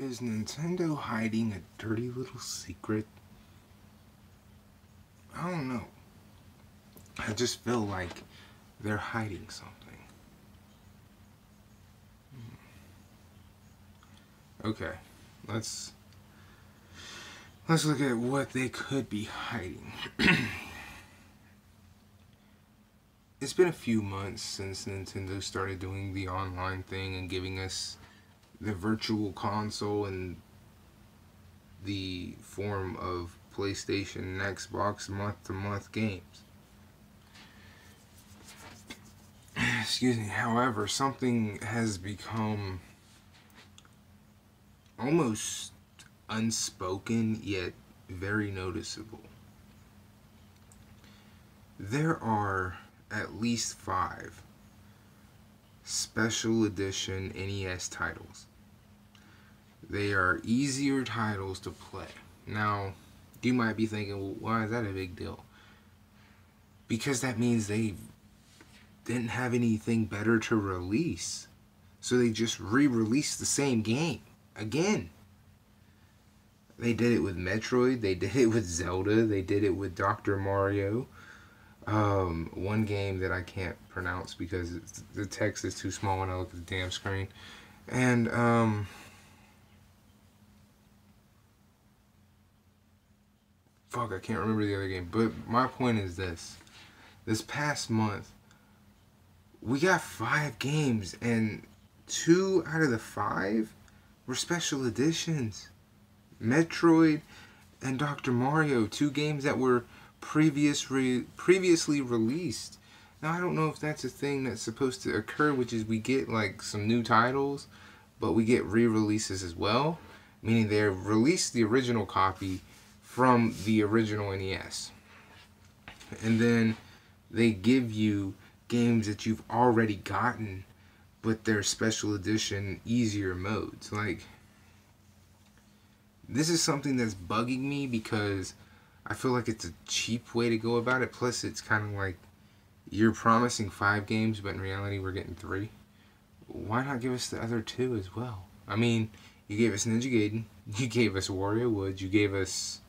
Is Nintendo hiding a dirty little secret? I don't know. I just feel like they're hiding something. Hmm. Okay, let's let's look at what they could be hiding. it's been a few months since Nintendo started doing the online thing and giving us the virtual console in the form of PlayStation and Xbox month to month games. Excuse me, however, something has become almost unspoken yet very noticeable. There are at least five special edition NES titles. They are easier titles to play. Now, you might be thinking, well, why is that a big deal? Because that means they didn't have anything better to release. So they just re released the same game again. They did it with Metroid, they did it with Zelda, they did it with Dr. Mario. Um, one game that I can't pronounce because the text is too small when I look at the damn screen. And, um, fuck, I can't remember the other game. But my point is this. This past month, we got five games, and two out of the five were special editions. Metroid and Dr. Mario, two games that were previous re- previously released. Now I don't know if that's a thing that's supposed to occur, which is we get like some new titles, but we get re-releases as well, meaning they released the original copy from the original NES, and then they give you games that you've already gotten, but they're special edition, easier modes. Like this is something that's bugging me because I feel like it's a cheap way to go about it. Plus, it's kind of like you're promising five games, but in reality, we're getting three. Why not give us the other two as well? I mean, you gave us Ninja Gaiden, you gave us Wario Woods, you gave us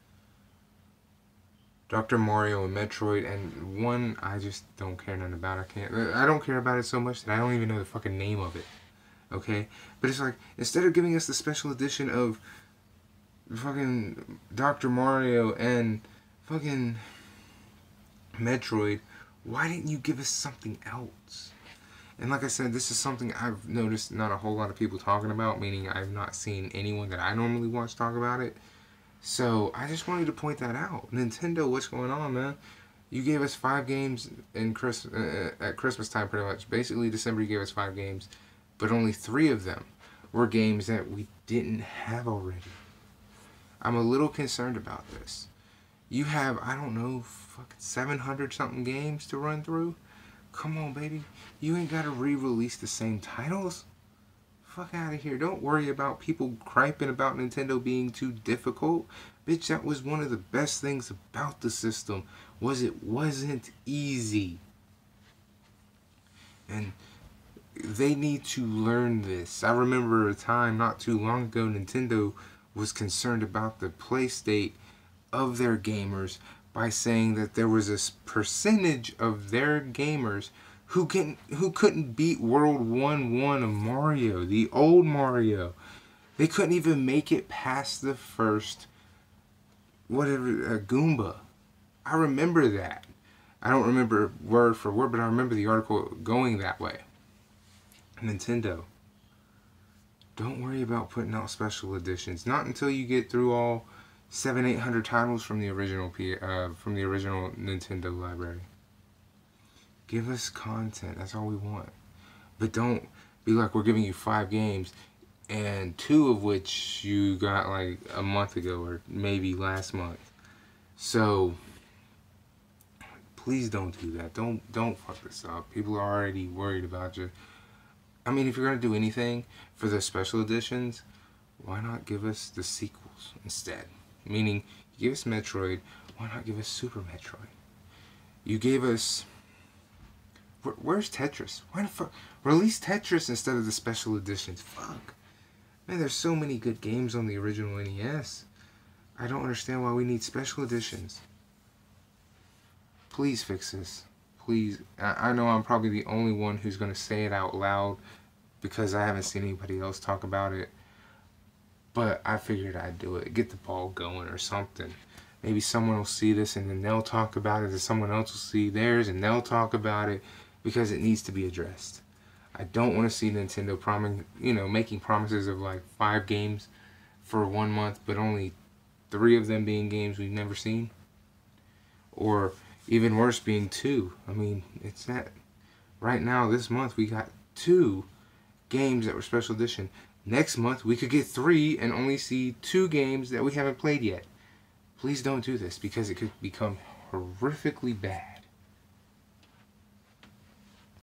Dr. Mario and Metroid, and one I just don't care none about. I can't. I don't care about it so much that I don't even know the fucking name of it. Okay, but it's like instead of giving us the special edition of fucking Dr. Mario and fucking Metroid, why didn't you give us something else? And like I said, this is something I've noticed not a whole lot of people talking about, meaning I've not seen anyone that I normally watch talk about it. So I just wanted to point that out. Nintendo, what's going on, man? You gave us five games in Chris uh, at Christmas time, pretty much. Basically, December you gave us five games, but only three of them were games that we didn't have already. I'm a little concerned about this. You have, I don't know, fucking 700 something games to run through? Come on, baby. You ain't got to re release the same titles. Fuck out of here. Don't worry about people griping about Nintendo being too difficult. Bitch, that was one of the best things about the system was it wasn't easy. And they need to learn this. I remember a time not too long ago Nintendo was concerned about the play state of their gamers by saying that there was a percentage of their gamers who can who couldn't beat World 1 1 of Mario, the old Mario. They couldn't even make it past the first whatever uh, Goomba. I remember that. I don't remember word for word, but I remember the article going that way. Nintendo. Don't worry about putting out special editions. Not until you get through all seven, eight hundred titles from the original P uh, from the original Nintendo library. Give us content. That's all we want. But don't be like we're giving you five games, and two of which you got like a month ago or maybe last month. So please don't do that. Don't don't fuck this up. People are already worried about you. I mean, if you're gonna do anything for the special editions, why not give us the sequels instead? Meaning, you give us Metroid, why not give us Super Metroid? You gave us. Where, where's Tetris? Why the fuck? Release Tetris instead of the special editions. Fuck. Man, there's so many good games on the original NES. I don't understand why we need special editions. Please fix this. Please. I, I know I'm probably the only one who's going to say it out loud because I haven't seen anybody else talk about it. But I figured I'd do it. Get the ball going or something. Maybe someone will see this and then they'll talk about it, and someone else will see theirs and they'll talk about it because it needs to be addressed. I don't want to see Nintendo promising, you know, making promises of like five games for one month, but only three of them being games we've never seen, or even worse, being two. I mean, it's that right now this month we got two games that were special edition. Next month we could get three and only see two games that we haven't played yet. Please don't do this because it could become horrifically bad.